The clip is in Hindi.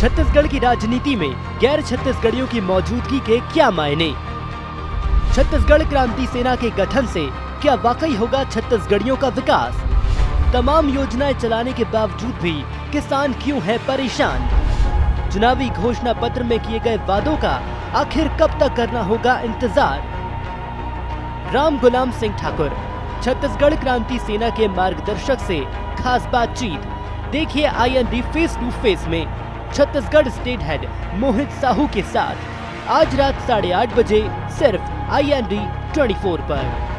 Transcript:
छत्तीसगढ़ की राजनीति में गैर छत्तीसगढ़ियों की मौजूदगी के क्या मायने? छत्तीसगढ़ क्रांति सेना के गठन से क्या वाकई होगा छत्तीसगढ़ियों का विकास? तमाम योजनाएँ चलाने के बावजूद भी किसान क्यों है परेशान? चुनावी घोषणा पत्र में किए गए वादों का आखिर कब तक करना होगा इंतज़ार? राम गुलाम सिंह ठाकुर, छत्तीसगढ़ क्रांति सेना के मार्गदर्शक से खास बातचीत। देखिए आईएनडी फेस टू फेस में छत्तीसगढ़ स्टेट हेड मोहित साहू के साथ आज रात साढ़े आठ बजे सिर्फ़ I N D twenty four पर।